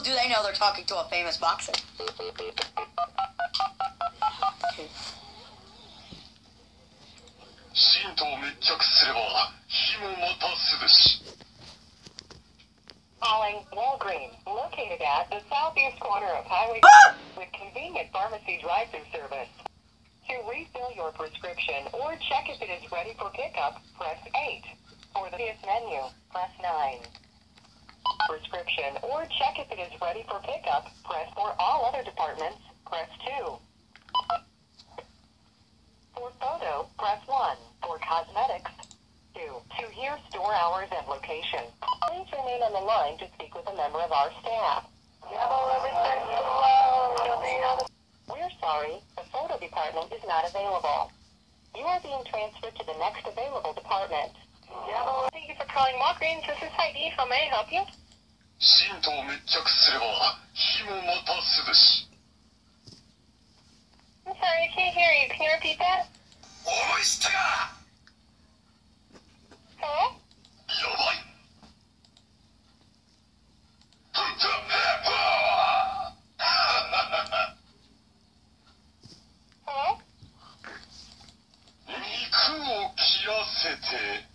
little do they know they're talking to a famous boxer. Okay. 神と密着すれば火もまたすべし Calling Walgreens, located at the southeast corner of Highway with convenient pharmacy drive-through service. To refill your prescription or check if it is ready for pickup, press 8. For the previous menu, press 9. Prescription or check if it is ready for pickup, press for all other departments, press 2. For photo, press 1. For cosmetics, 2. To hear store hours and location, please remain on the line to speak with a member of our staff. We're sorry, the photo department is not available. You are being transferred to the next available department. Thank you for calling Walgreens. This is Heidi. How may I help you? 神道を滅着すれば火もまたすぐし。覚えしたか せて。